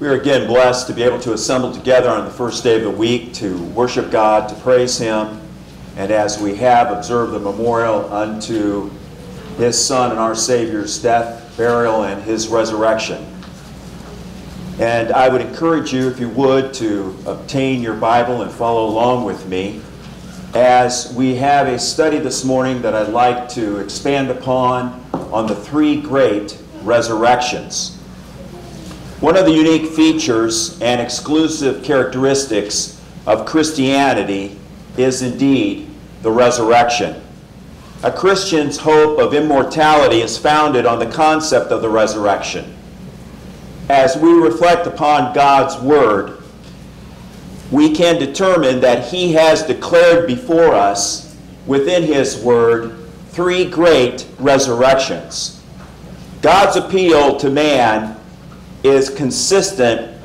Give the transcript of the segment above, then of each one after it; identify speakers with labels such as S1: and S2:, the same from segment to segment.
S1: We are again blessed to be able to assemble together on the first day of the week to worship God, to praise Him, and as we have observed the memorial unto His Son and our Savior's death, burial, and His resurrection. And I would encourage you, if you would, to obtain your Bible and follow along with me as we have a study this morning that I'd like to expand upon on the three great resurrections. One of the unique features and exclusive characteristics of Christianity is indeed the resurrection. A Christian's hope of immortality is founded on the concept of the resurrection. As we reflect upon God's Word, we can determine that He has declared before us within His Word three great resurrections. God's appeal to man is consistent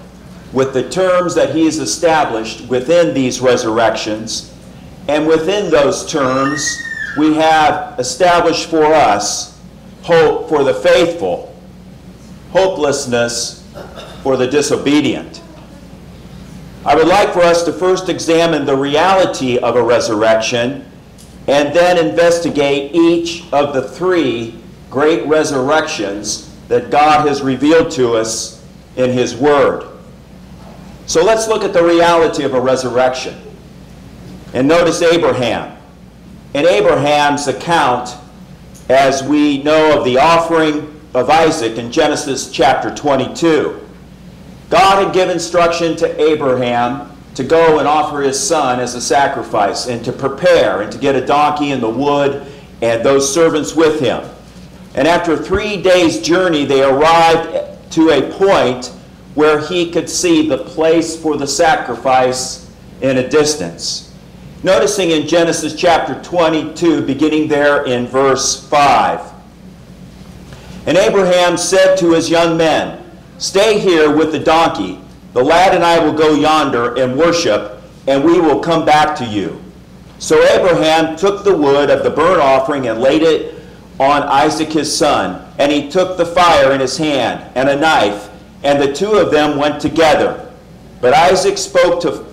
S1: with the terms that he has established within these resurrections. And within those terms, we have established for us hope for the faithful, hopelessness for the disobedient. I would like for us to first examine the reality of a resurrection and then investigate each of the three great resurrections that God has revealed to us in His Word. So let's look at the reality of a resurrection. And notice Abraham. In Abraham's account, as we know of the offering of Isaac in Genesis chapter 22, God had given instruction to Abraham to go and offer his son as a sacrifice and to prepare and to get a donkey and the wood and those servants with him. And after three days' journey, they arrived to a point where he could see the place for the sacrifice in a distance. Noticing in Genesis chapter 22, beginning there in verse 5. And Abraham said to his young men, Stay here with the donkey. The lad and I will go yonder and worship, and we will come back to you. So Abraham took the wood of the burnt offering and laid it on Isaac his son. And he took the fire in his hand and a knife, and the two of them went together. But Isaac spoke to,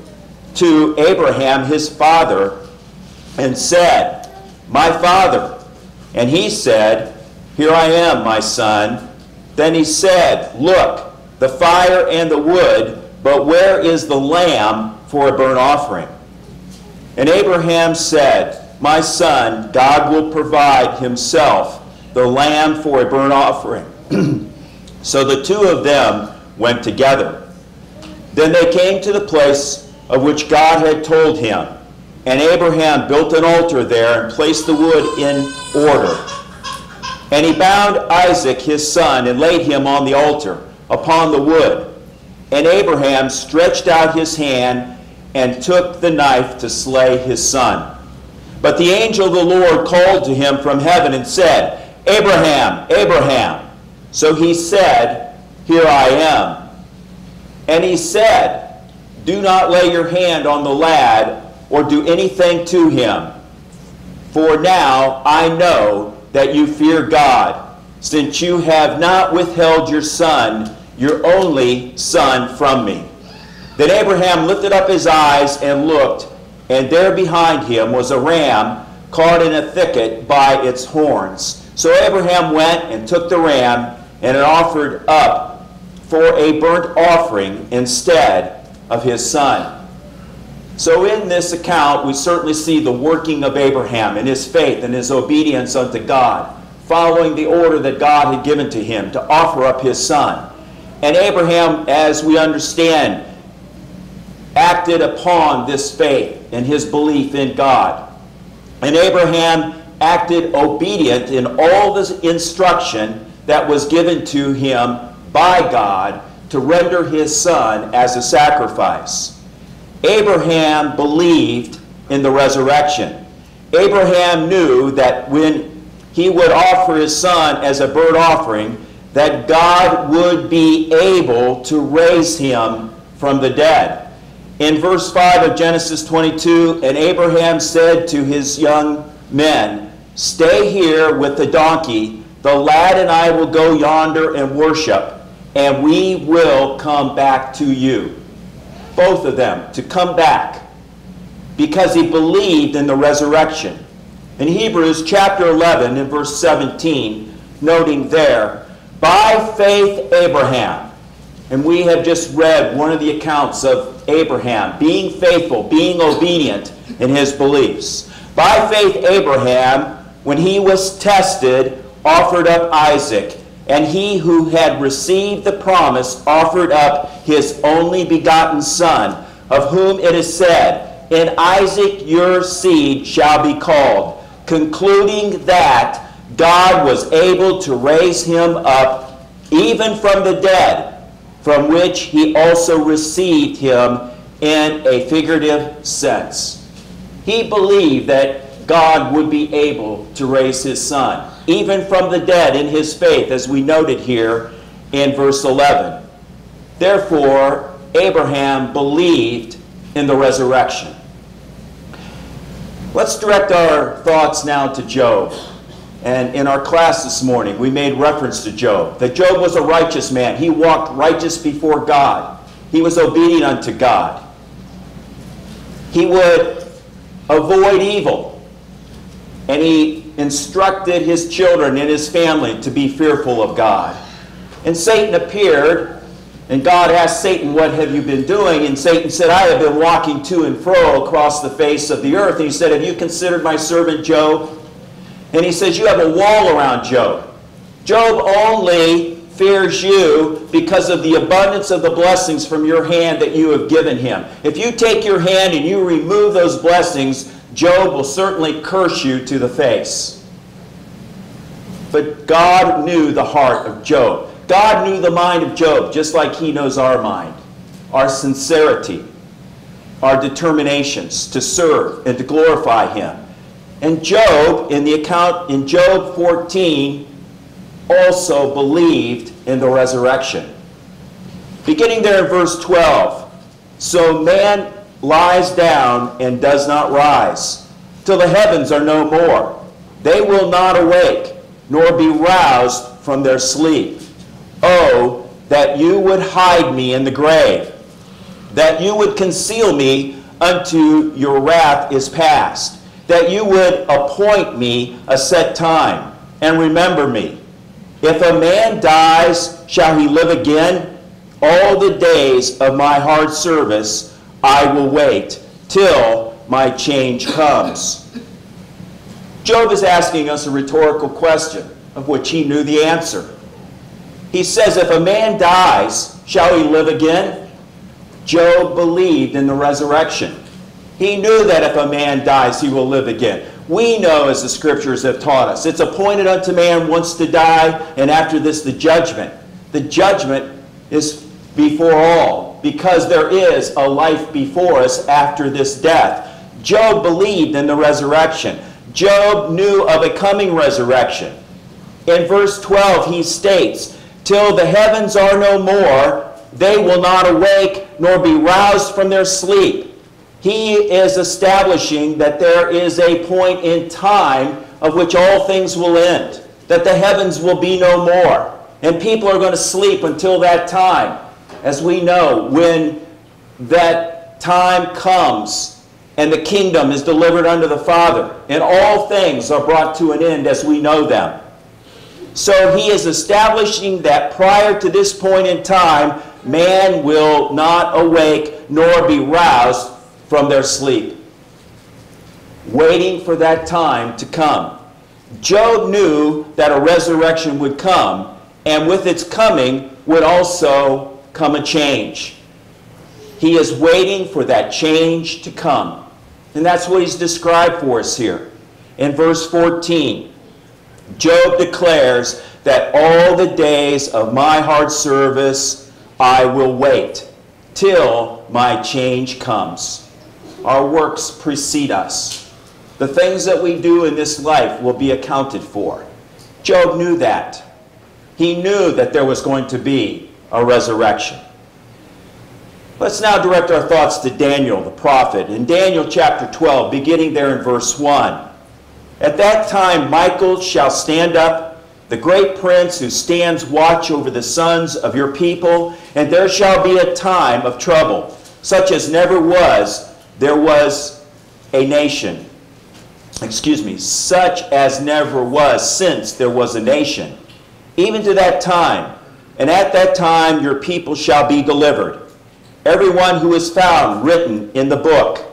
S1: to Abraham his father and said, My father. And he said, Here I am, my son. Then he said, Look, the fire and the wood, but where is the lamb for a burnt offering? And Abraham said, my son, God will provide himself the lamb for a burnt offering. so the two of them went together. Then they came to the place of which God had told him. And Abraham built an altar there and placed the wood in order. And he bound Isaac his son and laid him on the altar upon the wood. And Abraham stretched out his hand and took the knife to slay his son. But the angel of the Lord called to him from heaven and said, Abraham, Abraham. So he said, Here I am. And he said, Do not lay your hand on the lad or do anything to him. For now I know that you fear God, since you have not withheld your son, your only son, from me. Then Abraham lifted up his eyes and looked and there behind him was a ram caught in a thicket by its horns. So Abraham went and took the ram and it offered up for a burnt offering instead of his son. So in this account, we certainly see the working of Abraham and his faith and his obedience unto God, following the order that God had given to him to offer up his son. And Abraham, as we understand, acted upon this faith and his belief in God. And Abraham acted obedient in all the instruction that was given to him by God to render his son as a sacrifice. Abraham believed in the resurrection. Abraham knew that when he would offer his son as a burnt offering, that God would be able to raise him from the dead. In verse 5 of Genesis 22, and Abraham said to his young men, Stay here with the donkey. The lad and I will go yonder and worship, and we will come back to you. Both of them, to come back, because he believed in the resurrection. In Hebrews chapter 11 and verse 17, noting there, by faith Abraham, and we have just read one of the accounts of Abraham being faithful, being obedient in his beliefs. By faith, Abraham, when he was tested, offered up Isaac. And he who had received the promise offered up his only begotten Son, of whom it is said, In Isaac your seed shall be called, concluding that God was able to raise him up even from the dead from which he also received him in a figurative sense. He believed that God would be able to raise his son, even from the dead in his faith, as we noted here in verse 11. Therefore, Abraham believed in the resurrection. Let's direct our thoughts now to Job. And in our class this morning, we made reference to Job. That Job was a righteous man. He walked righteous before God. He was obedient unto God. He would avoid evil. And he instructed his children and his family to be fearful of God. And Satan appeared, and God asked Satan, What have you been doing? And Satan said, I have been walking to and fro across the face of the earth. And he said, Have you considered my servant Job? And he says, You have a wall around Job. Job only fears you because of the abundance of the blessings from your hand that you have given him. If you take your hand and you remove those blessings, Job will certainly curse you to the face. But God knew the heart of Job. God knew the mind of Job, just like he knows our mind, our sincerity, our determinations to serve and to glorify him. And Job, in the account in Job 14, also believed in the resurrection. Beginning there in verse 12 So man lies down and does not rise, till the heavens are no more. They will not awake, nor be roused from their sleep. Oh, that you would hide me in the grave, that you would conceal me unto your wrath is past that you would appoint me a set time and remember me. If a man dies, shall he live again? All the days of my hard service I will wait till my change comes. Job is asking us a rhetorical question of which he knew the answer. He says, If a man dies, shall he live again? Job believed in the resurrection. He knew that if a man dies, he will live again. We know, as the scriptures have taught us, it's appointed unto man once to die, and after this, the judgment. The judgment is before all, because there is a life before us after this death. Job believed in the resurrection. Job knew of a coming resurrection. In verse 12, he states, Till the heavens are no more, they will not awake nor be roused from their sleep. He is establishing that there is a point in time of which all things will end, that the heavens will be no more, and people are going to sleep until that time. As we know, when that time comes and the kingdom is delivered unto the Father, and all things are brought to an end as we know them. So he is establishing that prior to this point in time, man will not awake nor be roused from their sleep, waiting for that time to come. Job knew that a resurrection would come, and with its coming would also come a change. He is waiting for that change to come. And that's what he's described for us here. In verse 14, Job declares that all the days of my hard service I will wait till my change comes. Our works precede us. The things that we do in this life will be accounted for. Job knew that. He knew that there was going to be a resurrection. Let's now direct our thoughts to Daniel, the prophet. In Daniel chapter 12, beginning there in verse 1. At that time, Michael shall stand up, the great prince who stands watch over the sons of your people, and there shall be a time of trouble, such as never was, there was a nation. Excuse me, such as never was since there was a nation. Even to that time, and at that time your people shall be delivered. Everyone who is found written in the book,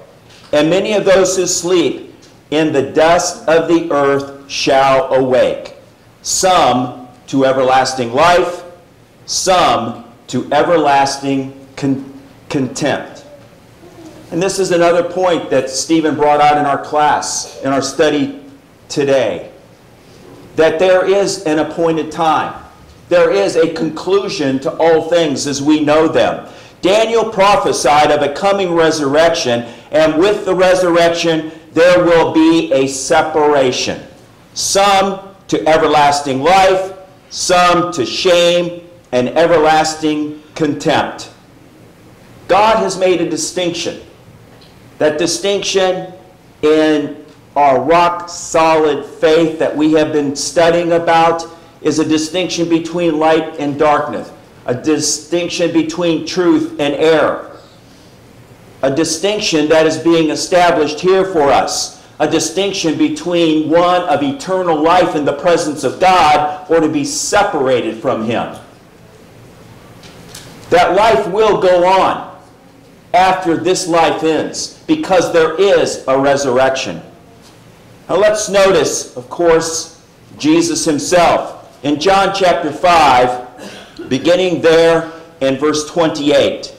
S1: and many of those who sleep in the dust of the earth shall awake some to everlasting life, some to everlasting con contempt. And this is another point that Stephen brought out in our class, in our study today. That there is an appointed time. There is a conclusion to all things as we know them. Daniel prophesied of a coming resurrection, and with the resurrection, there will be a separation. Some to everlasting life, some to shame and everlasting contempt. God has made a distinction. That distinction in our rock solid faith that we have been studying about is a distinction between light and darkness, a distinction between truth and error, a distinction that is being established here for us a distinction between one of eternal life in the presence of God or to be separated from Him. That life will go on after this life ends because there is a resurrection. Now let's notice, of course, Jesus Himself. In John chapter 5, beginning there in verse 28.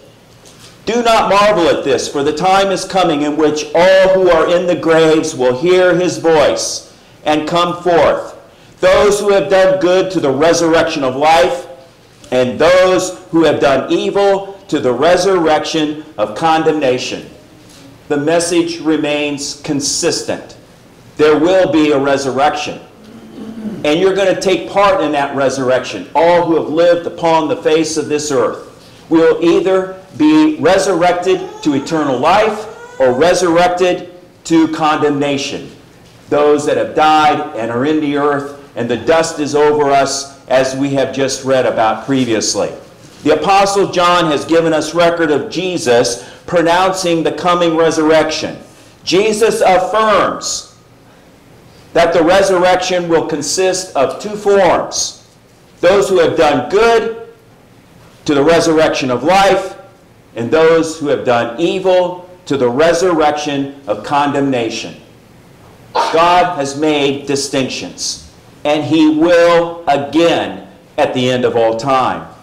S1: Do not marvel at this, for the time is coming in which all who are in the graves will hear his voice and come forth. Those who have done good to the resurrection of life, and those who have done evil to the resurrection of condemnation. The message remains consistent. There will be a resurrection. And you're going to take part in that resurrection, all who have lived upon the face of this earth will either be resurrected to eternal life or resurrected to condemnation. Those that have died and are in the earth, and the dust is over us, as we have just read about previously. The Apostle John has given us record of Jesus pronouncing the coming resurrection. Jesus affirms that the resurrection will consist of two forms those who have done good to the resurrection of life, and those who have done evil to the resurrection of condemnation. God has made distinctions, and He will again at the end of all time.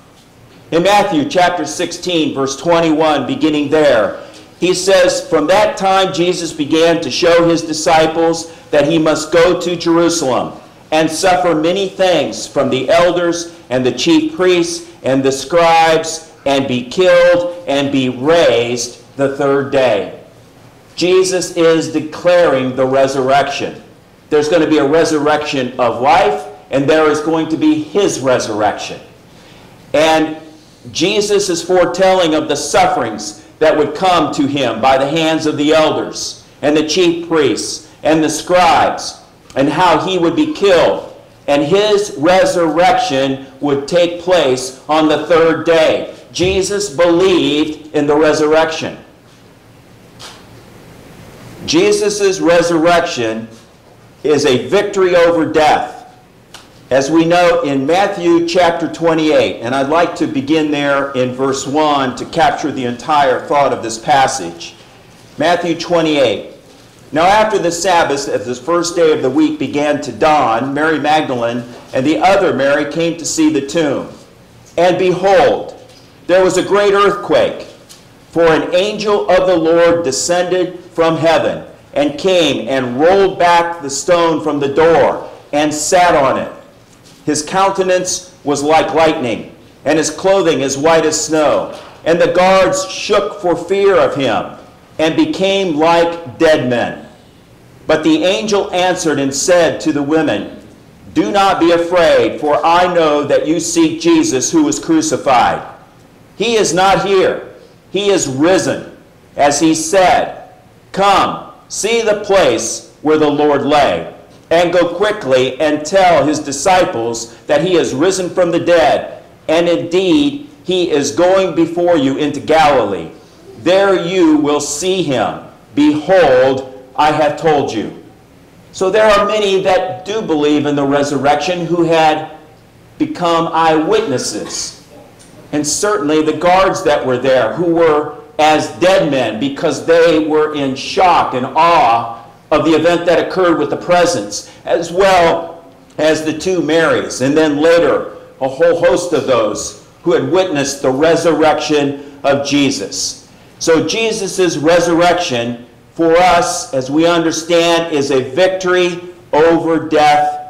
S1: In Matthew chapter 16, verse 21, beginning there, he says, From that time Jesus began to show his disciples that he must go to Jerusalem and suffer many things from the elders and the chief priests and the scribes and be killed and be raised the third day. Jesus is declaring the resurrection. There's going to be a resurrection of life, and there is going to be his resurrection. And Jesus is foretelling of the sufferings that would come to him by the hands of the elders and the chief priests and the scribes, and how he would be killed and his resurrection would take place on the third day. Jesus believed in the resurrection. Jesus' resurrection is a victory over death. As we know in Matthew chapter 28, and I'd like to begin there in verse 1 to capture the entire thought of this passage. Matthew 28. Now, after the Sabbath, as the first day of the week began to dawn, Mary Magdalene and the other Mary came to see the tomb. And behold, there was a great earthquake, for an angel of the Lord descended from heaven and came and rolled back the stone from the door and sat on it. His countenance was like lightning, and his clothing as white as snow. And the guards shook for fear of him and became like dead men. But the angel answered and said to the women, Do not be afraid, for I know that you seek Jesus who was crucified. He is not here. He is risen, as he said. Come, see the place where the Lord lay. And go quickly and tell his disciples that he has risen from the dead, and indeed he is going before you into Galilee. There you will see him. Behold, I have told you. So there are many that do believe in the resurrection who had become eyewitnesses. And certainly the guards that were there who were as dead men because they were in shock and awe of the event that occurred with the presence, as well as the two Marys, and then later a whole host of those who had witnessed the resurrection of Jesus. So Jesus' resurrection for us, as we understand, is a victory over death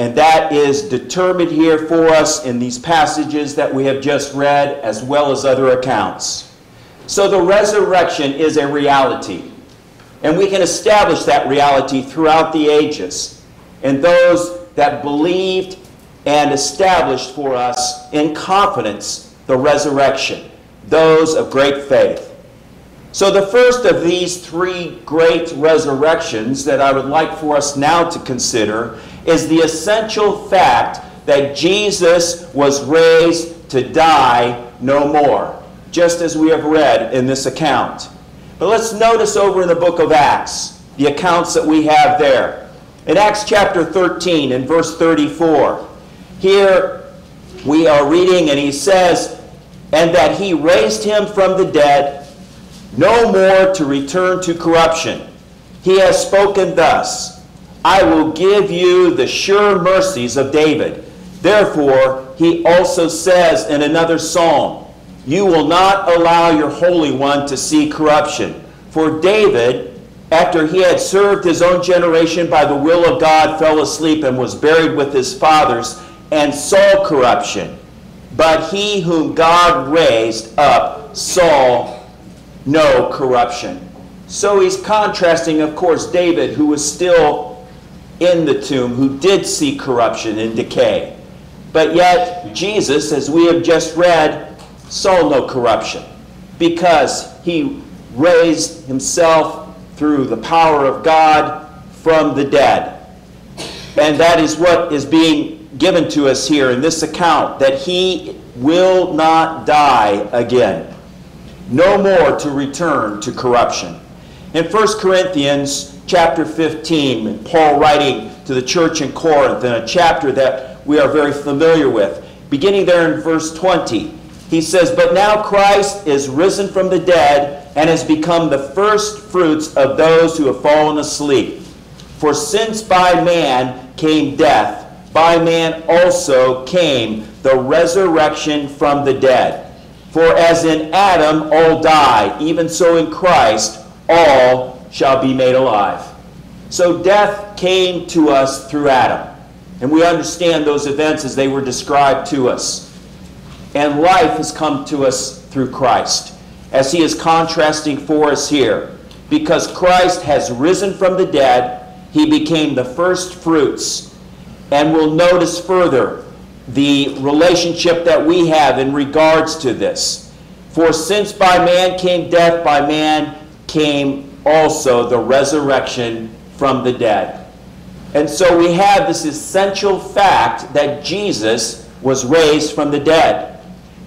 S1: and that is determined here for us in these passages that we have just read, as well as other accounts. So the resurrection is a reality. And we can establish that reality throughout the ages. And those that believed and established for us in confidence the resurrection, those of great faith. So, the first of these three great resurrections that I would like for us now to consider is the essential fact that Jesus was raised to die no more, just as we have read in this account. But let's notice over in the book of Acts the accounts that we have there. In Acts chapter 13 and verse 34, here we are reading, and he says, And that he raised him from the dead, no more to return to corruption. He has spoken thus. I will give you the sure mercies of David. Therefore, he also says in another psalm, You will not allow your Holy One to see corruption. For David, after he had served his own generation by the will of God, fell asleep and was buried with his fathers and saw corruption. But he whom God raised up saw no corruption. So he's contrasting, of course, David, who was still in the tomb who did see corruption and decay. But yet, Jesus, as we have just read, saw no corruption because he raised himself through the power of God from the dead. And that is what is being given to us here in this account that he will not die again, no more to return to corruption. In 1 Corinthians chapter 15, Paul writing to the church in Corinth in a chapter that we are very familiar with. Beginning there in verse 20, he says, But now Christ is risen from the dead and has become the first fruits of those who have fallen asleep. For since by man came death, by man also came the resurrection from the dead. For as in Adam all die, even so in Christ all shall be made alive. So death came to us through Adam. And we understand those events as they were described to us. And life has come to us through Christ, as he is contrasting for us here. Because Christ has risen from the dead, he became the first fruits. And we'll notice further the relationship that we have in regards to this. For since by man came death, by man came also the resurrection from the dead. And so we have this essential fact that Jesus was raised from the dead.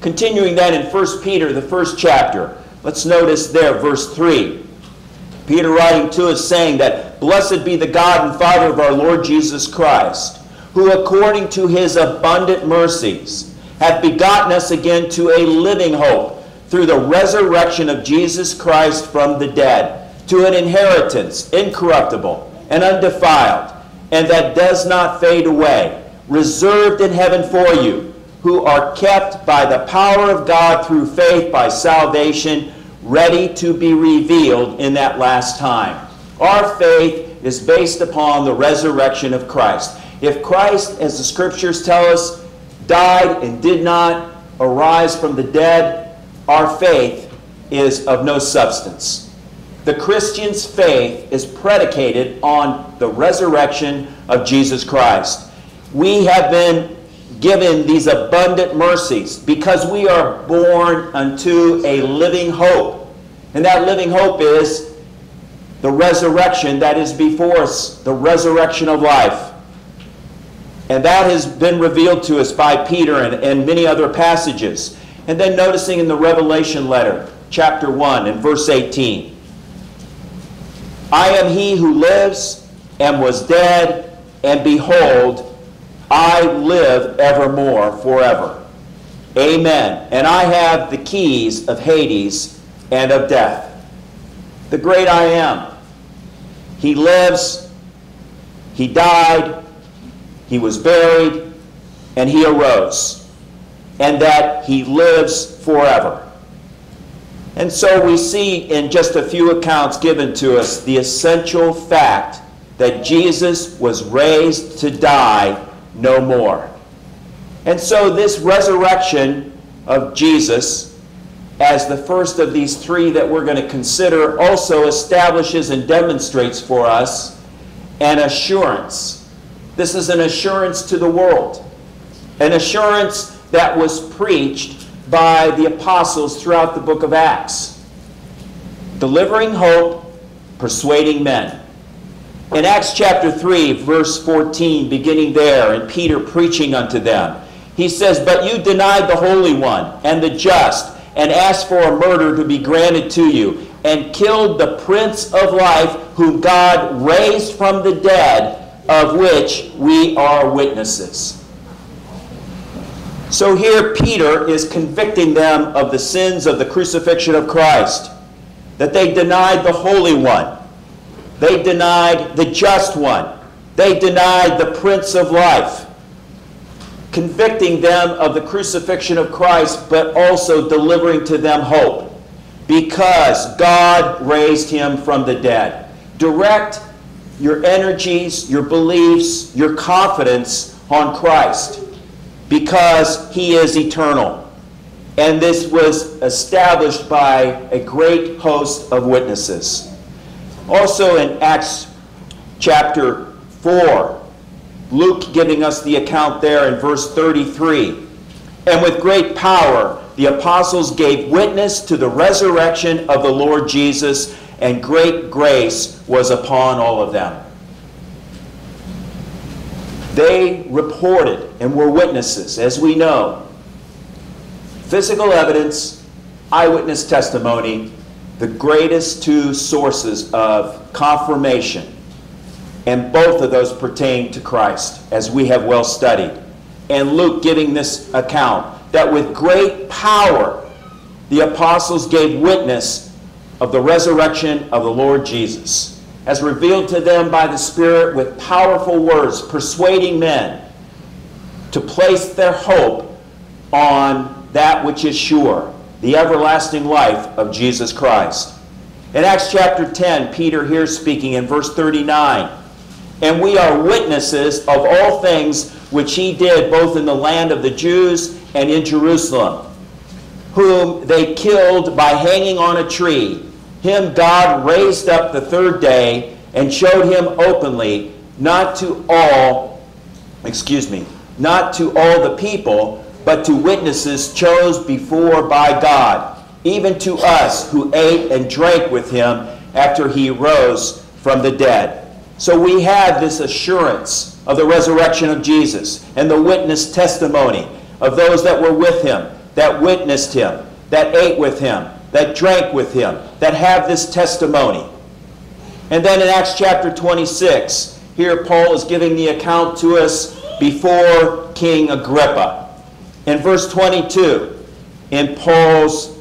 S1: Continuing then in 1 Peter, the first chapter, let's notice there, verse 3. Peter writing to us saying that, Blessed be the God and Father of our Lord Jesus Christ, who according to his abundant mercies hath begotten us again to a living hope through the resurrection of Jesus Christ from the dead to an inheritance incorruptible and undefiled, and that does not fade away, reserved in heaven for you, who are kept by the power of God through faith by salvation, ready to be revealed in that last time. Our faith is based upon the resurrection of Christ. If Christ, as the scriptures tell us, died and did not arise from the dead, our faith is of no substance. The Christian's faith is predicated on the resurrection of Jesus Christ. We have been given these abundant mercies because we are born unto a living hope. And that living hope is the resurrection that is before us, the resurrection of life. And that has been revealed to us by Peter and, and many other passages. And then noticing in the Revelation letter, chapter 1 and verse 18 I am he who lives and was dead, and behold, I live evermore forever. Amen. And I have the keys of Hades and of death. The great I am. He lives, he died, he was buried, and he arose, and that he lives forever. And so we see in just a few accounts given to us the essential fact that Jesus was raised to die no more. And so this resurrection of Jesus as the first of these three that we're going to consider also establishes and demonstrates for us an assurance this is an assurance to the world, an assurance that was preached by the apostles throughout the book of Acts. Delivering hope, persuading men. In Acts chapter 3, verse 14, beginning there, and Peter preaching unto them, he says, But you denied the Holy One and the just, and asked for a murder to be granted to you, and killed the Prince of Life, whom God raised from the dead of which we are witnesses. So here Peter is convicting them of the sins of the crucifixion of Christ, that they denied the Holy One, they denied the Just One, they denied the Prince of Life, convicting them of the crucifixion of Christ, but also delivering to them hope, because God raised him from the dead. Direct your energies, your beliefs, your confidence on Christ because he is eternal. And this was established by a great host of witnesses. Also in Acts chapter 4, Luke giving us the account there in verse 33. And with great power, the apostles gave witness to the resurrection of the Lord Jesus and great grace was upon all of them. They reported and were witnesses, as we know. Physical evidence, eyewitness testimony, the greatest two sources of confirmation. And both of those pertain to Christ, as we have well studied. And Luke giving this account that with great power the apostles gave witness of the resurrection of the Lord Jesus, as revealed to them by the Spirit with powerful words, persuading men to place their hope on that which is sure, the everlasting life of Jesus Christ. In Acts chapter 10, Peter here speaking in verse 39, and we are witnesses of all things which he did both in the land of the Jews and in Jerusalem, whom they killed by hanging on a tree him God raised up the third day and showed him openly, not to all, excuse me, not to all the people, but to witnesses chose before by God, even to us who ate and drank with him after he rose from the dead. So we have this assurance of the resurrection of Jesus and the witness testimony of those that were with him, that witnessed him, that ate with him, that drank with him, that have this testimony. And then in Acts chapter 26, here Paul is giving the account to us before King Agrippa. In verse 22, in Paul's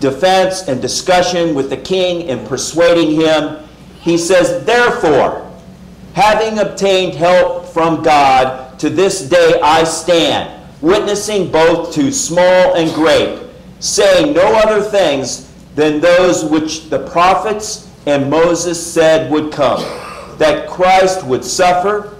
S1: defense and discussion with the king and persuading him, he says, Therefore, having obtained help from God, to this day I stand, witnessing both to small and great saying no other things than those which the prophets and Moses said would come that Christ would suffer,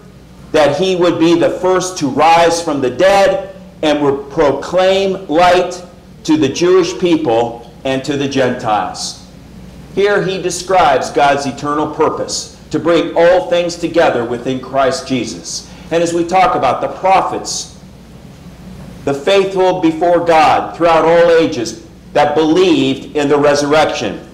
S1: that he would be the first to rise from the dead, and would proclaim light to the Jewish people and to the Gentiles. Here he describes God's eternal purpose to bring all things together within Christ Jesus. And as we talk about the prophets, the faithful before God throughout all ages that believed in the resurrection.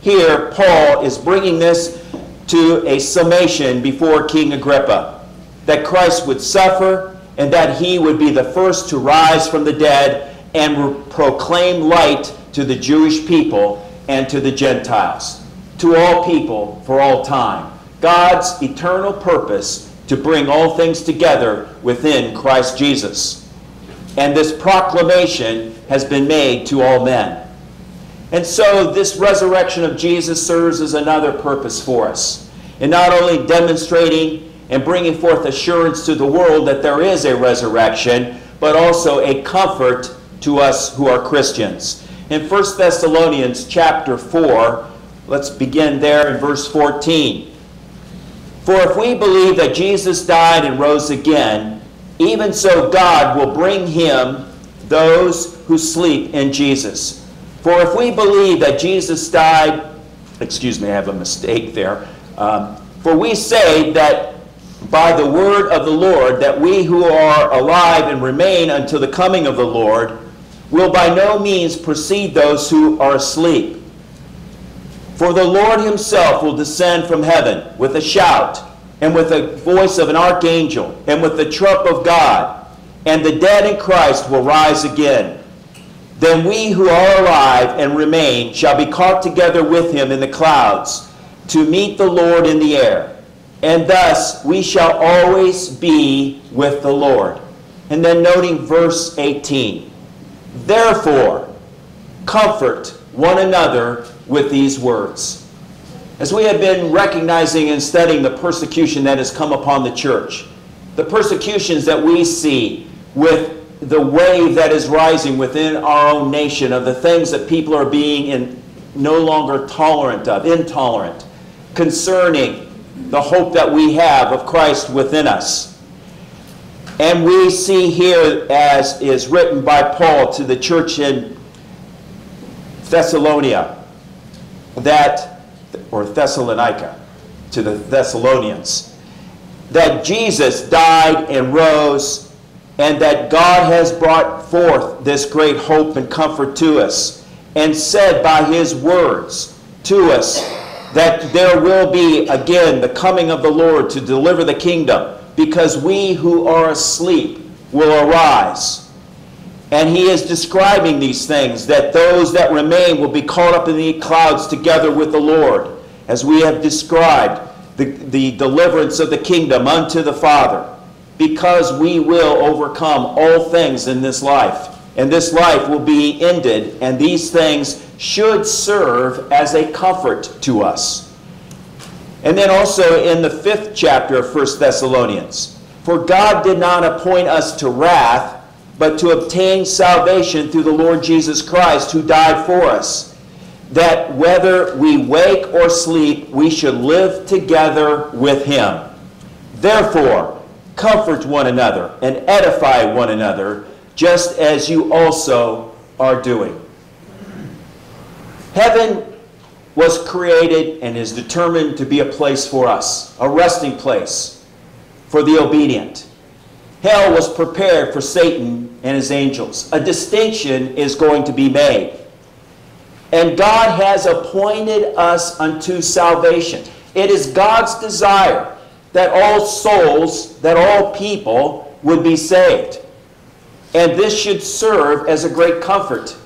S1: here Paul is bringing this to a summation before King Agrippa that Christ would suffer and that he would be the first to rise from the dead and proclaim light to the Jewish people and to the Gentiles, to all people for all time. God's eternal purpose to bring all things together within Christ Jesus. And this proclamation has been made to all men. And so this resurrection of Jesus serves as another purpose for us. In not only demonstrating and bringing forth assurance to the world that there is a resurrection, but also a comfort to us who are Christians. In 1 Thessalonians chapter 4, let's begin there in verse 14. For if we believe that Jesus died and rose again, even so God will bring him those who sleep in Jesus. For if we believe that Jesus died, excuse me, I have a mistake there. Um, for we say that by the word of the Lord, that we who are alive and remain until the coming of the Lord will by no means precede those who are asleep. For the Lord himself will descend from heaven with a shout, and with the voice of an archangel, and with the trump of God, and the dead in Christ will rise again. Then we who are alive and remain shall be caught together with him in the clouds to meet the Lord in the air. And thus we shall always be with the Lord. And then noting verse 18. Therefore, comfort one another with these words. As we have been recognizing and studying the persecution that has come upon the church, the persecutions that we see with the wave that is rising within our own nation of the things that people are being in, no longer tolerant of, intolerant, concerning the hope that we have of Christ within us. And we see here, as is written by Paul to the church in Thessalonica, that, or Thessalonica, to the Thessalonians, that Jesus died and rose and that God has brought forth this great hope and comfort to us, and said by his words to us that there will be again the coming of the Lord to deliver the kingdom, because we who are asleep will arise. And he is describing these things, that those that remain will be caught up in the clouds together with the Lord, as we have described the, the deliverance of the kingdom unto the Father because we will overcome all things in this life. And this life will be ended, and these things should serve as a comfort to us. And then also in the fifth chapter of 1 Thessalonians, for God did not appoint us to wrath, but to obtain salvation through the Lord Jesus Christ, who died for us, that whether we wake or sleep, we should live together with him. Therefore, comfort one another and edify one another, just as you also are doing. Heaven was created and is determined to be a place for us, a resting place for the obedient. Hell was prepared for Satan and his angels. A distinction is going to be made. And God has appointed us unto salvation. It is God's desire that all souls, that all people would be saved. And this should serve as a great comfort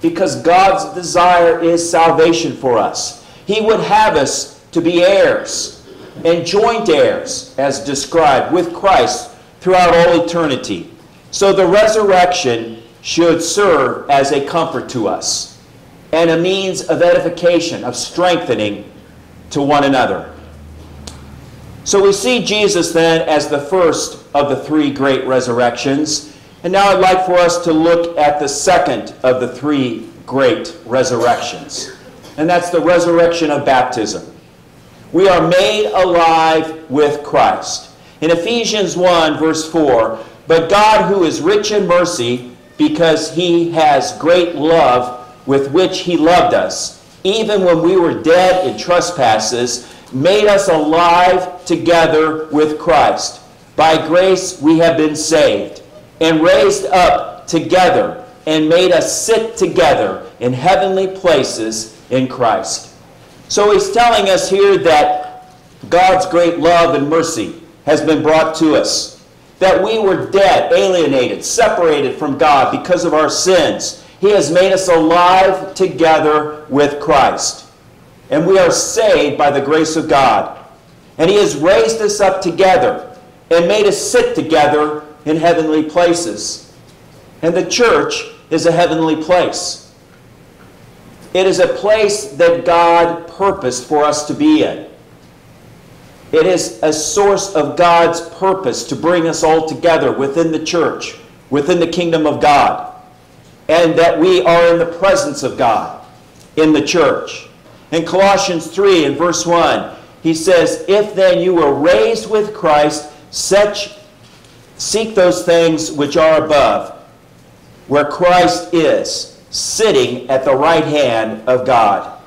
S1: because God's desire is salvation for us. He would have us to be heirs and joint heirs, as described, with Christ throughout all eternity. So the resurrection should serve as a comfort to us and a means of edification, of strengthening to one another. So we see Jesus then as the first of the three great resurrections. And now I'd like for us to look at the second of the three great resurrections. And that's the resurrection of baptism. We are made alive with Christ. In Ephesians 1, verse 4, but God, who is rich in mercy, because he has great love with which he loved us, even when we were dead in trespasses, made us alive together with Christ. By grace we have been saved, and raised up together, and made us sit together in heavenly places in Christ. So he's telling us here that God's great love and mercy has been brought to us. That we were dead, alienated, separated from God because of our sins. He has made us alive together with Christ. And we are saved by the grace of God. And He has raised us up together and made us sit together in heavenly places. And the church is a heavenly place. It is a place that God purposed for us to be in. It is a source of God's purpose to bring us all together within the church, within the kingdom of God, and that we are in the presence of God in the church. In Colossians 3 and verse 1, he says, If then you were raised with Christ, such, seek those things which are above, where Christ is, sitting at the right hand of God.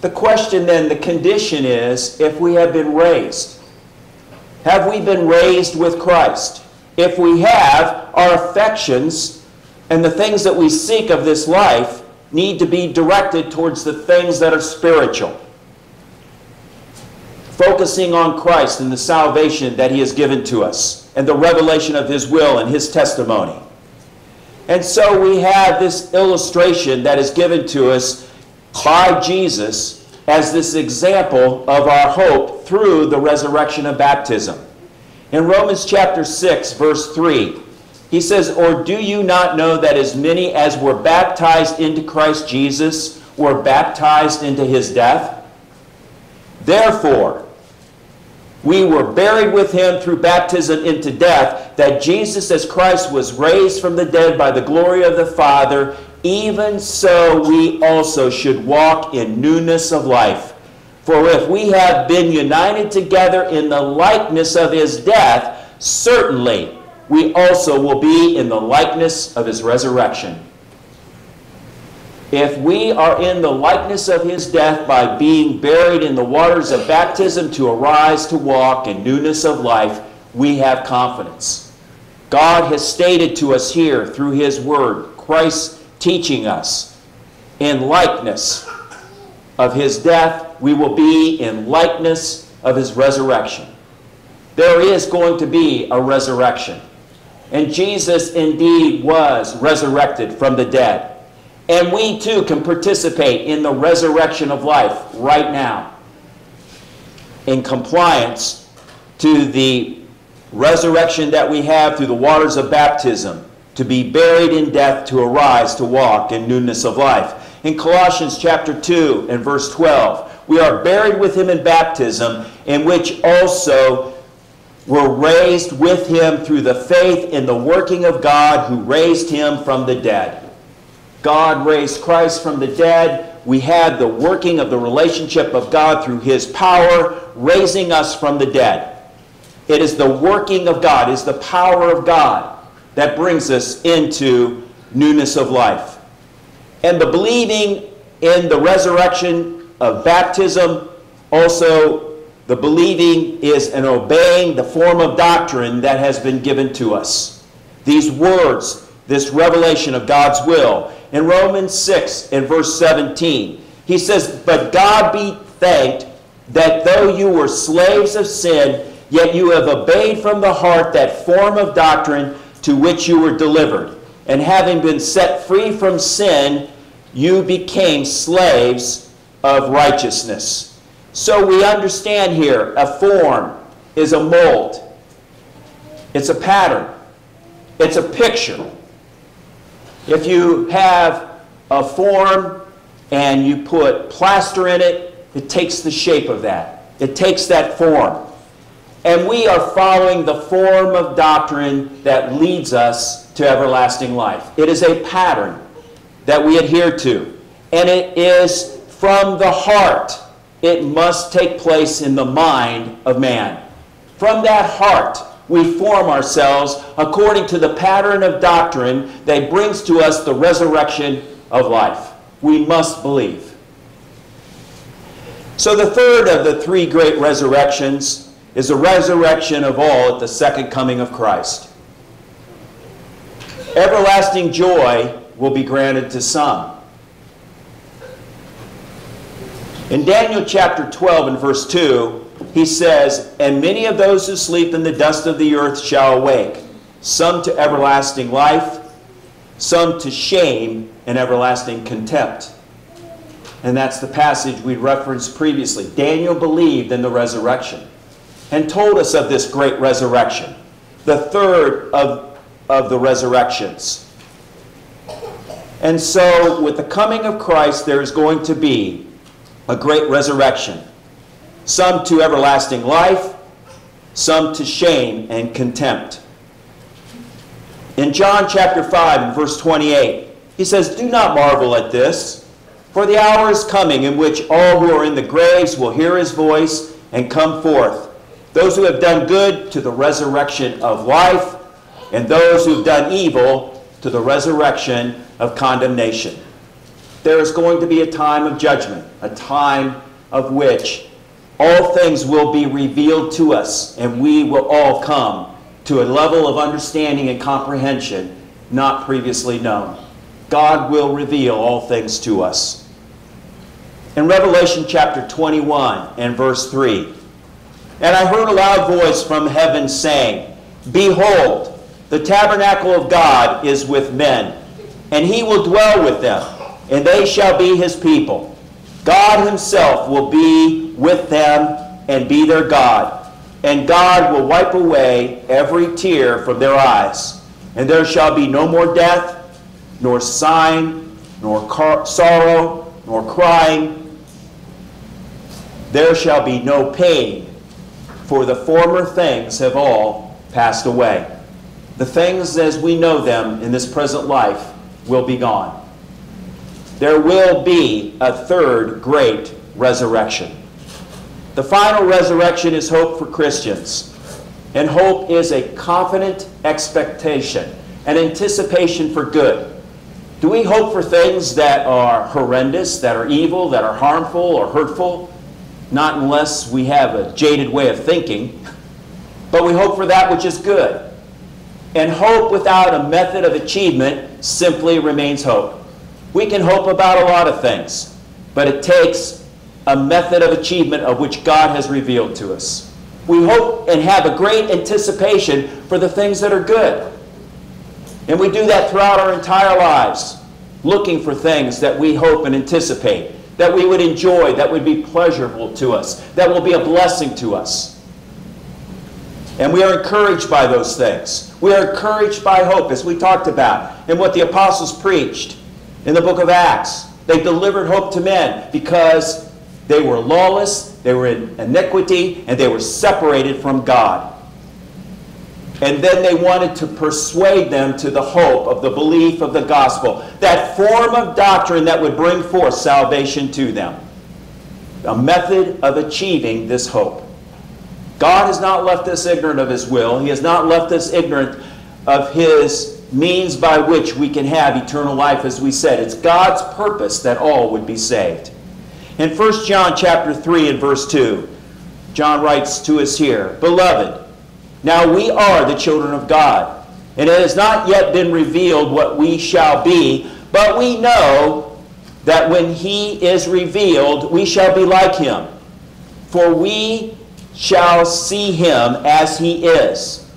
S1: The question then, the condition is if we have been raised. Have we been raised with Christ? If we have, our affections and the things that we seek of this life need to be directed towards the things that are spiritual. Focusing on Christ and the salvation that He has given to us, and the revelation of His will and His testimony. And so we have this illustration that is given to us by Jesus as this example of our hope through the resurrection of baptism. In Romans chapter 6, verse 3, he says, Or do you not know that as many as were baptized into Christ Jesus were baptized into his death? Therefore, we were buried with him through baptism into death, that Jesus as Christ was raised from the dead by the glory of the Father, even so we also should walk in newness of life. For if we have been united together in the likeness of his death, certainly we also will be in the likeness of his resurrection. If we are in the likeness of his death by being buried in the waters of baptism to arise to walk in newness of life, we have confidence. God has stated to us here through his word, Christ teaching us in likeness of his death, we will be in likeness of his resurrection. There is going to be a resurrection. And Jesus indeed was resurrected from the dead. And we too can participate in the resurrection of life right now in compliance to the resurrection that we have through the waters of baptism, to be buried in death, to arise, to walk in newness of life. In Colossians chapter 2 and verse 12, we are buried with him in baptism, in which also we were raised with him through the faith in the working of God who raised him from the dead. God raised Christ from the dead. We had the working of the relationship of God through his power, raising us from the dead. It is the working of God, is the power of God that brings us into newness of life. And the believing in the resurrection of baptism, also the believing is an obeying the form of doctrine that has been given to us. These words, this revelation of God's will, in Romans 6 and verse 17. He says, But God be thanked that though you were slaves of sin, yet you have obeyed from the heart that form of doctrine to which you were delivered. And having been set free from sin, you became slaves of righteousness. So we understand here a form is a mold, it's a pattern, it's a picture. If you have a form and you put plaster in it, it takes the shape of that. It takes that form. And we are following the form of doctrine that leads us to everlasting life. It is a pattern that we adhere to. And it is from the heart. It must take place in the mind of man. From that heart, we form ourselves according to the pattern of doctrine that brings to us the resurrection of life. We must believe. So, the third of the three great resurrections is the resurrection of all at the second coming of Christ. Everlasting joy will be granted to some. In Daniel chapter 12 and verse 2, he says, And many of those who sleep in the dust of the earth shall awake, some to everlasting life, some to shame and everlasting contempt. And that's the passage we referenced previously. Daniel believed in the resurrection and told us of this great resurrection, the third of, of the resurrections. And so, with the coming of Christ, there is going to be a great resurrection. Some to everlasting life, some to shame and contempt. In John chapter 5 and verse 28, he says, Do not marvel at this, for the hour is coming in which all who are in the graves will hear his voice and come forth. Those who have done good to the resurrection of life, and those who have done evil to the resurrection of condemnation. There is going to be a time of judgment, a time of which all things will be revealed to us, and we will all come to a level of understanding and comprehension not previously known. God will reveal all things to us. In Revelation chapter 21 and verse 3, And I heard a loud voice from heaven saying, Behold, the tabernacle of God is with men, and he will dwell with them, and they shall be his people. God himself will be with them and be their God and God will wipe away every tear from their eyes. And there shall be no more death, nor sign, nor car- sorrow, nor crying. There shall be no pain, for the former things have all passed away. The things as we know them in this present life will be gone. There will be a third great resurrection. The final resurrection is hope for Christians. And hope is a confident expectation, an anticipation for good. Do we hope for things that are horrendous, that are evil, that are harmful or hurtful? Not unless we have a jaded way of thinking. But we hope for that which is good. And hope without a method of achievement simply remains hope. We can hope about a lot of things, but it takes a method of achievement of which God has revealed to us. We hope and have a great anticipation for the things that are good. And we do that throughout our entire lives, looking for things that we hope and anticipate, that we would enjoy, that would be pleasurable to us, that will be a blessing to us. And we are encouraged by those things. We are encouraged by hope, as we talked about, and what the apostles preached in the book of Acts. They delivered hope to men because they were lawless, they were in iniquity, and they were separated from God. And then they wanted to persuade them to the hope of the belief of the gospel, that form of doctrine that would bring forth salvation to them. A method of achieving this hope. God has not left us ignorant of His will. He has not left us ignorant of His means by which we can have eternal life, as we said. It's God's purpose that all would be saved. In 1 John chapter 3 and verse 2, John writes to us here, Beloved, now we are the children of God, and it has not yet been revealed what we shall be, but we know that when he is revealed, we shall be like him. For we shall see him as he is.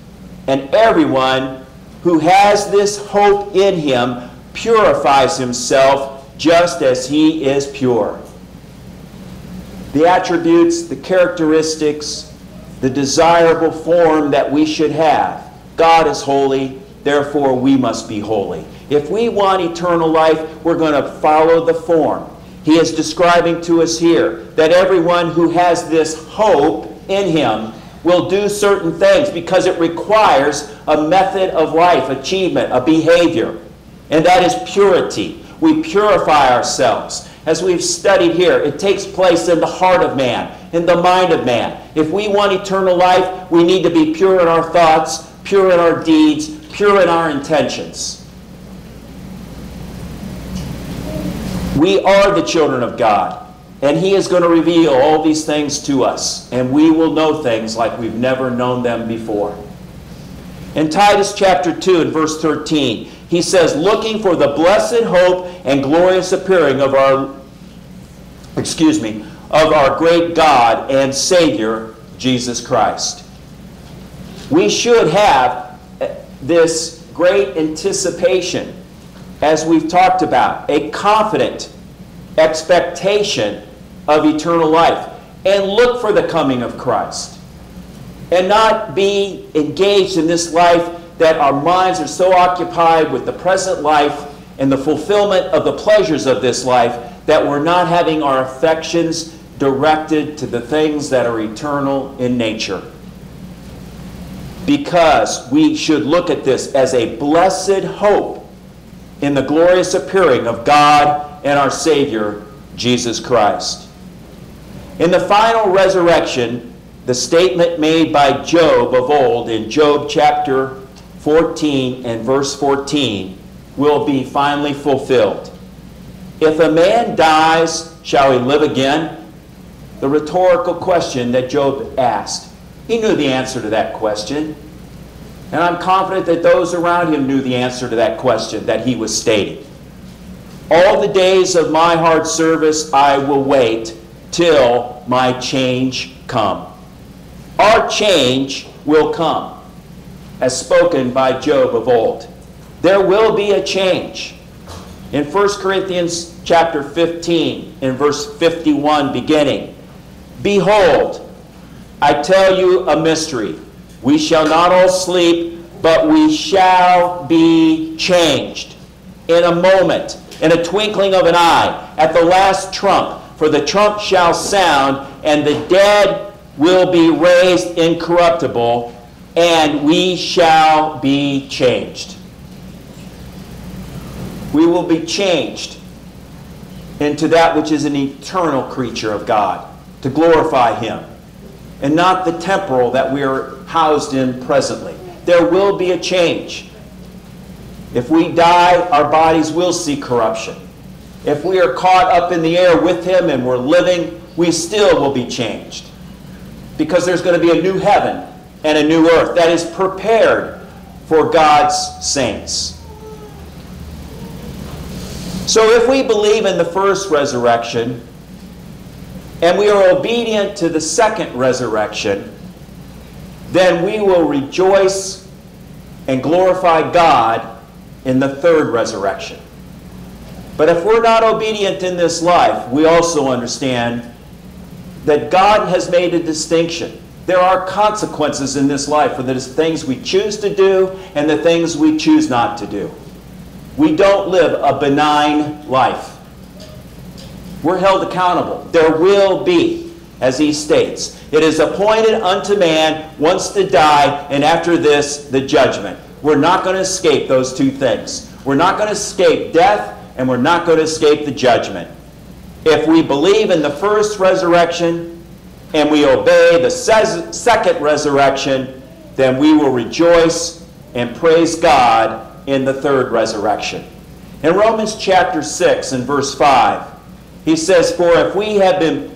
S1: And everyone who has this hope in him purifies himself just as he is pure the attributes, the characteristics, the desirable form that we should have. God is holy, therefore we must be holy. If we want eternal life, we're going to follow the form. He is describing to us here that everyone who has this hope in him will do certain things because it requires a method of life, achievement, a behavior. And that is purity. We purify ourselves as we've studied here, it takes place in the heart of man, in the mind of man. If we want eternal life, we need to be pure in our thoughts, pure in our deeds, pure in our intentions. We are the children of God, and He is going to reveal all these things to us, and we will know things like we've never known them before. In Titus chapter 2 and verse 13, he says, looking for the blessed hope and glorious appearing of our excuse me, of our great God and Savior, Jesus Christ. We should have eh, this great anticipation, as we've talked about, a confident expectation of eternal life, and look for the coming of Christ. And not be engaged in this life that our minds are so occupied with the present life and the fulfillment of the pleasures of this life that we're not having our affections directed to the things that are eternal in nature. Because we should look at this as a blessed hope in the glorious appearing of God and our Savior, Jesus Christ. In the final resurrection, the statement made by Job of old in Job chapter 14 and verse 14 will be finally fulfilled. If a man dies, shall he live again? The rhetorical question that Job asked. He knew the answer to that question. And I'm confident that those around him knew the answer to that question that he was stating. All the days of my hard service I will wait till my change come. Our change will come, as spoken by Job of old. There will be a change. In 1 Corinthians chapter 15, in verse 51 beginning, Behold, I tell you a mystery. We shall not all sleep, but we shall be changed in a moment, in a twinkling of an eye, at the last trump. For the trump shall sound, and the dead will be raised incorruptible, and we shall be changed. We will be changed into that which is an eternal creature of God to glorify Him, and not the temporal that we are housed in presently. There will be a change. If we die, our bodies will see corruption. If we are caught up in the air with Him and we're living, we still will be changed. Because there's going to be a new heaven and a new earth that is prepared for God's saints. So if we believe in the first resurrection, and we are obedient to the second resurrection, then we will rejoice and glorify God in the third resurrection. But if we're not obedient in this life, we also understand that God has made a distinction. There are consequences in this life for the things we choose to do and the things we choose not to do. We don't live a benign life. We're held accountable. There will be, as he states, it is appointed unto man once to die, and after this, the judgment. We're not going to escape those two things. We're not going to escape death, and we're not going to escape the judgment. If we believe in the first resurrection and we obey the second resurrection, then we will rejoice and praise God in the third resurrection. In Romans chapter 6 and verse 5, he says, For if we have been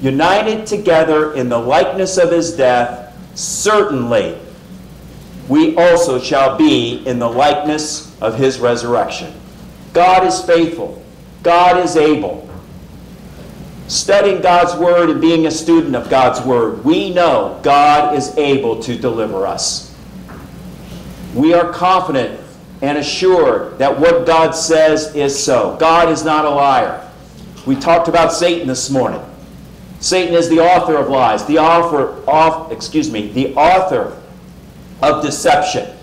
S1: united together in the likeness of his death, certainly we also shall be in the likeness of his resurrection. God is faithful. God is able. Studying God's Word and being a student of God's Word, we know God is able to deliver us. We are confident and assured that what God says is so. God is not a liar. We talked about Satan this morning. Satan is the author of lies, the author of, excuse me, the author of deception.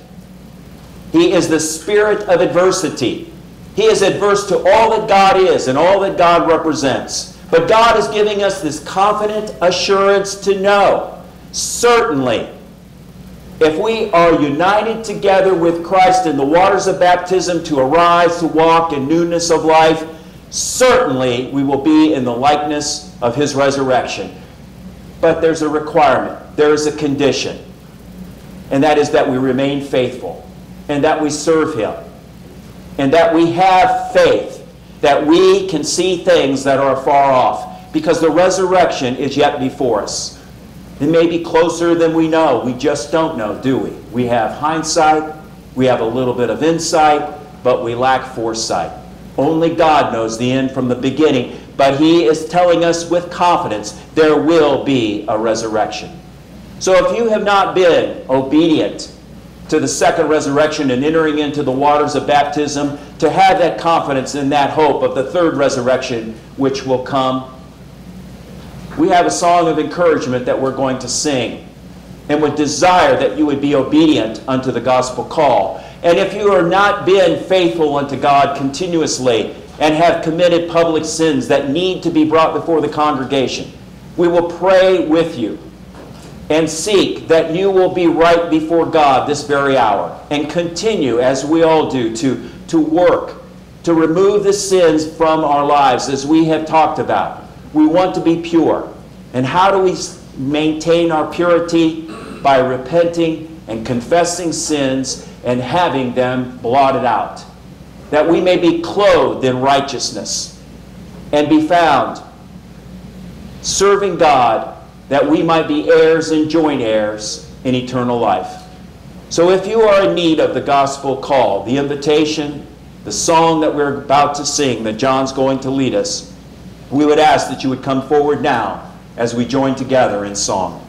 S1: He is the spirit of adversity. He is adverse to all that God is and all that God represents. But God is giving us this confident assurance to know, certainly, if we are united together with Christ in the waters of baptism to arise to walk in newness of life, certainly we will be in the likeness of his resurrection. But there's a requirement, there is a condition, and that is that we remain faithful, and that we serve him, and that we have faith, that we can see things that are far off, because the resurrection is yet before us. It may be closer than we know. We just don't know, do we? We have hindsight, we have a little bit of insight, but we lack foresight. Only God knows the end from the beginning. but he is telling us with confidence there will be a resurrection. So if you have not been obedient to the second resurrection and entering into the waters of baptism, to have that confidence and that hope of the third resurrection which will come, we have a song of encouragement that we're going to sing and would desire that you would be obedient unto the gospel call. And if you are not been faithful unto God continuously and have committed public sins that need to be brought before the congregation, we will pray with you and seek that you will be right before God this very hour and continue, as we all do, to, to work to remove the sins from our lives as we have talked about. We want to be pure. And how do we maintain our purity? By repenting and confessing sins and having them blotted out. That we may be clothed in righteousness and be found serving God that we might be heirs and joint heirs in eternal life. So if you are in need of the gospel call, the invitation, the song that we're about to sing, that John's going to lead us, we would ask that you would come forward now as we join together in song.